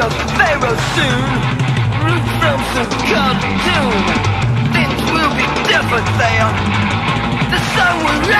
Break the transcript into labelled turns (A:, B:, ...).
A: your pharaoh soon. From some cartoon. Things will be different there. The sun will rise